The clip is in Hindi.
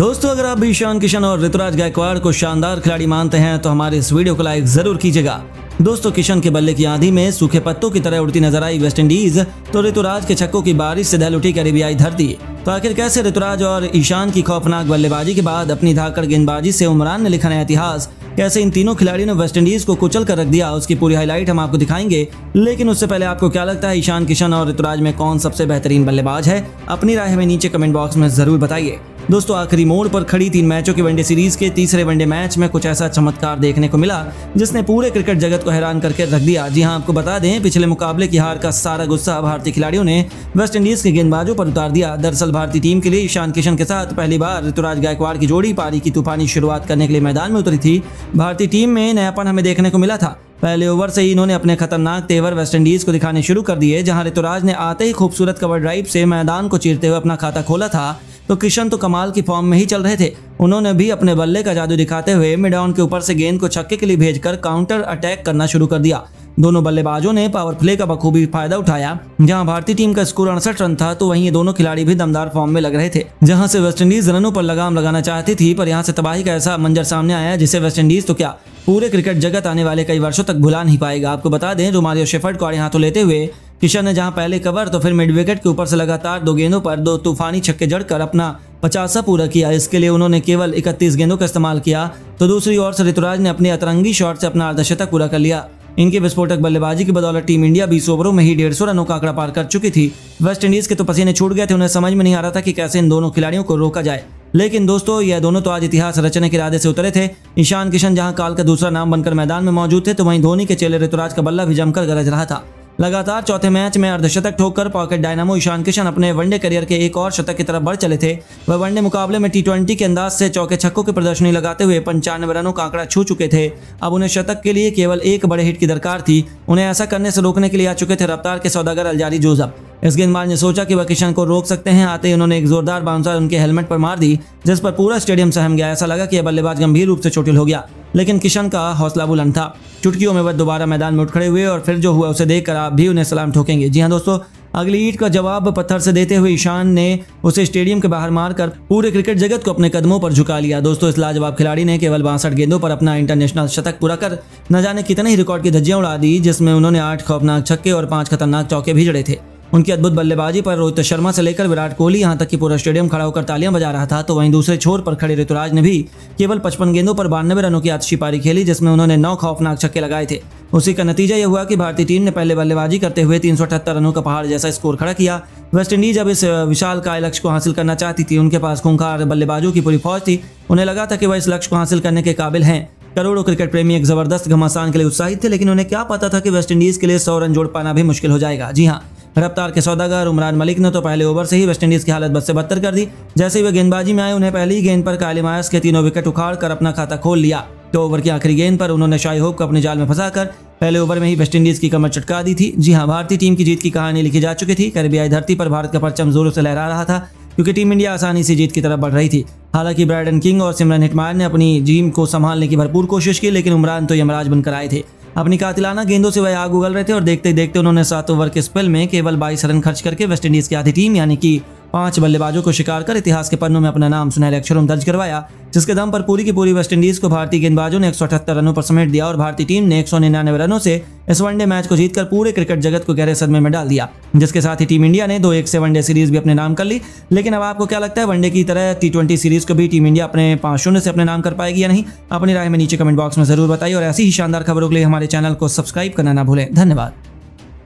दोस्तों, अगर आप भी ईशान किशन और ऋतुराज गायकवाड़ को शानदार खिलाड़ी मानते हैं तो हमारे इस वीडियो को लाइक ज़रूर कीजिएगा। दोस्तों, किशन के बल्ले की आंधी में सूखे पत्तों की तरह उड़ती नज़र आई वेस्टइंडीज तो ऋतुराज के छक्कों की बारिश से दहल उठी कैरेबियाई धरती। तो आखिर कैसे ऋतुराज और ईशान की खौफनाक बल्लेबाजी के बाद अपनी धाकड़ गेंदबाजी से उमरान ने लिखा नया इतिहास? कैसे इन तीनों खिलाड़ियों ने वेस्टइंडीज को कुचल कर रख दिया? उसकी पूरी हाईलाइट हम आपको दिखाएँगे। लेकिन उससे पहले आपको क्या लगता है, ईशान किशन और ऋतुराज में कौन सबसे बेहतरीन बल्लेबाज है? अपनी राय हमें नीचे कमेंट बॉक्स में ज़रूर बताइए। दोस्तों, आखिरी मोड़ पर खड़ी तीन मैचों की वनडे सीरीज़ के तीसरे वनडे मैच में कुछ ऐसा चमत्कार देखने को मिला, जिसने पूरे क्रिकेट जगत को हैरान करके रख दिया। जी हाँ आपको बता दें, पिछले मुकाबले की हार का सारा गुस्सा भारतीय खिलाड़ियों ने वेस्ट इंडीज के गेंदबाजों पर उतार दिया। दरअसल, भारतीय टीम के लिए ईशान किशन के साथ पहली बार ऋतुराज गायकवाड़ की जोड़ी, पारी की तूफानी शुरुआत करने के लिए मैदान में उतरी थी। भारतीय टीम में नयापन हमें देखने को मिला था। पहले ओवर से ही इन्होंने अपने खतरनाक तेवर वेस्टइंडीज को दिखाने शुरू कर दिए, जहाँ ऋतुराज ने आते ही खूबसूरत कवर ड्राइव से मैदान को चीरते हुए अपना खाता खोला था। तो किशन तो कमाल की फॉर्म में ही चल रहे थे। उन्होंने भी अपने बल्ले का जादू दिखाते हुए मिडाउन के ऊपर से गेंद को छक्के के लिए भेजकर काउंटर अटैक करना शुरू कर दिया। दोनों बल्लेबाजों ने पावर प्ले का बखूबी फ़ायदा उठाया। जहाँ भारतीय टीम का स्कोर अड़सठ रन था तो वहीं ये दोनों खिलाड़ी भी दमदार फॉर्म में लग रहे थे। जहाँ से वेस्टइंडीज रनों पर लगाम लगाना चाहती थी, पर यहाँ से तबाही का ऐसा मंजर सामने आया जिसे वेस्टइंडीज तो क्या पूरे क्रिकेट जगत आने वाले कई वर्षों तक भुला नहीं पाएगा। आपको बता दें रोमारियो शेफर्ड को आड़े हाथों लेते हुए किशन ने जहाँ पहले कवर तो फिर मिड विकेट के ऊपर से लगातार दो गेंदों पर दो तूफानी छक्के जड़कर अपना पचासा पूरा किया। इसके लिए उन्होंने केवल 31 गेंदों का इस्तेमाल किया। तो दूसरी ओर से ऋतुराज ने अपने अतरंगी शॉट से अपना अर्धशतक पूरा कर लिया। इनके विस्फोटक बल्लेबाजी की बदौलत टीम इंडिया बीस ओवरों में ही डेढ़ सौ रनों का आंकड़ा पार कर चुकी थी। वेस्ट इंडीज के तो पसीने छूट गए थे, उन्हें समझ में नहीं आ रहा था कि कैसे इन दोनों खिलाड़ियों को रोका जाए। लेकिन दोस्तों, यह दोनों तो आज इतिहास रचने के इरादे से उतरे थे। ईशान किशन, जहाँ काल का दूसरा नाम बनकर मैदान में मौजूद थे तो वहीं धोनी के चेले ऋतुराज का बल्ला भी जमकर गरज रहा था। लगातार चौथे मैच में अर्धशतक ठोककर पॉकेट डायनामो ईशान किशन अपने वनडे करियर के एक और शतक की तरफ़ बढ़ चले थे। वह वनडे मुकाबले में टी के अंदाज से चौके छक्कों की प्रदर्शनी लगाते हुए पंचानवे रनों का आंकड़ा छू चुके थे। अब उन्हें शतक के लिए केवल एक बड़े हिट की दरकार थी। उन्हें ऐसा करने से रोकने के लिए आ चुके थे रफ्तार के सौदागर अलजारी जोजब। इस गेंदबाज ने सोचा कि वह किशन को रोक सकते हैं, आते ही उन्होंने एक जोरदार बाउंसर उनके हेलमेट पर मार दी, जिस पर पूरा स्टेडियम सहम गया। ऐसा लगा कि यह बल्लेबाज गंभीर रूप से चोटिल हो गया। लेकिन किशन का हौसला बुलंद था। चुटकियों में वह दोबारा मैदान में उठ खड़े हुए और फिर जो हुआ उसे देखकर आप भी उन्हें सलाम ठोकेंगे। जी हाँ दोस्तों, अगली ईट का जवाब पत्थर से देते हुए ईशान ने उसे स्टेडियम के बाहर मारकर पूरे क्रिकेट जगत को अपने कदमों पर झुका लिया। दोस्तों, इस लाजवाब खिलाड़ी ने केवल बासठ गेंदों पर अपना इंटरनेशनल शतक पूरा कर न जाने कितने ही रिकॉर्ड की धज्जियाँ उड़ा दी, जिसमें उन्होंने आठ खौफनाक छक्के और पाँच खतरनाक चौके भी जड़े थे। उनकी अद्भुत बल्लेबाजी पर रोहित शर्मा से लेकर विराट कोहली यहाँ तक कि पूरा स्टेडियम खड़ा होकर तालियाँ बजा रहा था तो वहीं दूसरे छोर पर खड़े ऋतुराज ने भी केवल पचपन गेंदों पर बानवे रनों की आतशी पारी खेली, जिसमें उन्होंने नौ खौफनाक छक्के लगाए थे। उसी का नतीजा यह हुआ कि भारतीय टीम ने पहले बल्लेबाजी करते हुए तीन सौ अठहत्तर रनों का पहाड़ जैसा स्कोर खड़ा किया। वेस्टइंडीज अब इस विशाल काय लक्ष्य को हासिल करना चाहती थी। उनके पास खूंखार बल्लेबाजों की पूरी फौज थी। उन्हें लगा था कि वह इस लक्ष्य को हासिल करने के काबिल हैं। करोड़ों क्रिकेट प्रेमी एक ज़बरदस्त घमासान के लिए उत्साहित थे, लेकिन उन्हें क्या पता था कि वेस्टइंडीज के लिए सौ रन जोड़ पाना भी मुश्किल हो जाएगा। जी हाँ। रफ्तार के सौदागर उमरान मलिक ने तो पहले ओवर से ही वेस्टइंडीज की हालत बद से बदतर कर दी। जैसे ही वे गेंदबाजी में आए, उन्हें पहली ही गेंद पर काली मायस के तीनों विकेट उखाड़ कर अपना खाता खोल लिया। तो ओवर की आखिरी गेंद पर उन्होंने शाही होप को अपने जाल में फंसाकर पहले ओवर में ही वेस्टइंडीज की कमर चटका दी थी। जी हाँ भारतीय टीम की जीत की कहानी लिखी जा चुकी थी। कैरिबियाई धरती पर भारत का परचम जोरों से लहरा रहा था, क्योंकि टीम इंडिया आसानी से जीत की तरफ़ बढ़ रही थी। हालाँकि ब्रायडन किंग और सिमरन हिटमायर ने अपनी टीम को संभालने की भरपूर कोशिश की, लेकिन उमरान तो यमराज बनकर आए थे। अपनी कातिलाना गेंदों से वह आग उगल रहे थे और देखते देखते उन्होंने सात ओवर के स्पेल में केवल बाईस रन खर्च करके वेस्टइंडीज की आधी टीम, यानी कि पाँच बल्लेबाजों को शिकार कर इतिहास के पन्नों में अपना नाम सुनहरे अक्षरों में दर्ज करवाया, जिसके दम पर पूरी की पूरी वेस्टइंडीज को भारतीय गेंदबाजों ने एक सौ अठहत्तर रनों पर समेट दिया और भारतीय टीम ने एक सौ निन्यानवे रनों से इस वनडे मैच को जीतकर पूरे क्रिकेट जगत को गहरे सदमे में डाल दिया, जिसके साथ ही टीम इंडिया ने दो एक से वनडे सीरीज़ भी अपने नाम कर ली। लेकिन अब आपको क्या लगता है, वनडे की तरह टी सीरीज़ को भी टीम इंडिया अपने पाँच शून्य से अपने नाम कर पाएगी या नहीं? अपनी राय में नीचे कमेंट बॉक्स में ज़रूर बताइए और ऐसी ही शानदार खबरों के लिए हमारे चैनल को सब्सक्राइब करना ना भूलें। धन्यवाद।